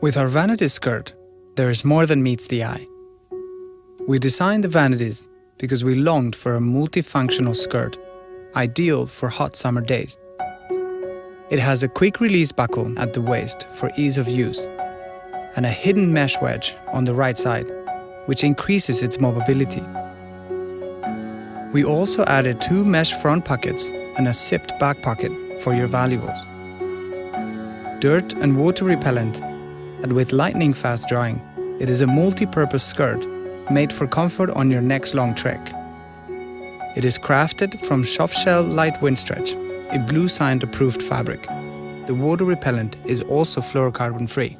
With our Vanadis skirt, there is more than meets the eye. We designed the Vanadis because we longed for a multifunctional skirt, ideal for hot summer days. It has a quick release buckle at the waist for ease of use, and a hidden mesh wedge on the right side, which increases its mobility. We also added two mesh front pockets and a zipped back pocket for your valuables. Dirt and water repellent and with lightning fast drying, it is a multi-purpose skirt made for comfort on your next long trek. It is crafted from soft shell light wind stretch, a Bluesign approved fabric. The water repellent is also fluorocarbon free.